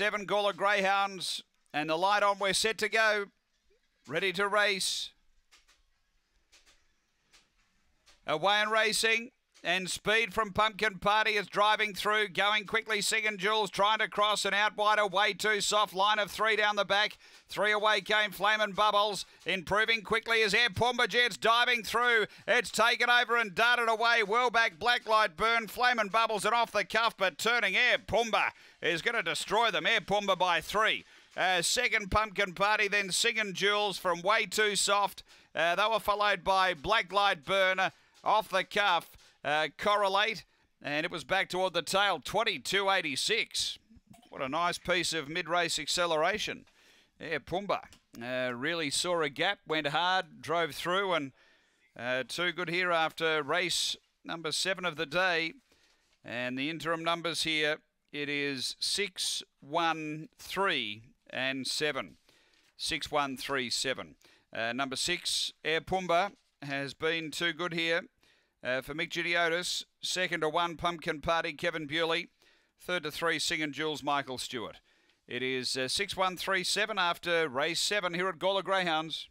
Seven Gawler Greyhounds and the light on. We're set to go. Ready to race. Away and racing. And speed from Pumpkin Party is driving through, going quickly. Singing Jules trying to cross and out wide, away too soft. Line of three down the back. Three away came Flamin' Bubbles. Improving quickly as Air Pumba Jets diving through. It's taken over and darted away. Well back, Blacklight Burn, Flamin' Bubbles and off the cuff, but turning Air Pumba is going to destroy them. Air Pumba by three. Uh, second Pumpkin Party, then Singing Jules from Way Too Soft. Uh, they were followed by Blacklight Burner off the cuff uh, correlate, and it was back toward the tail, 22.86. What a nice piece of mid-race acceleration. Yeah, Pumba uh, really saw a gap, went hard, drove through, and uh, too good here after race number seven of the day. And the interim numbers here, it is 6, 1, 3, and 7. 6, 1, 3, 7. Uh, number 6, Air Pumba, has been too good here. Uh, for Mick Gidiotis, second to one, Pumpkin Party, Kevin Bewley. Third to three, Singing Jules, Michael Stewart. It is uh, 6 1 3 7 after race seven here at Gawler Greyhounds.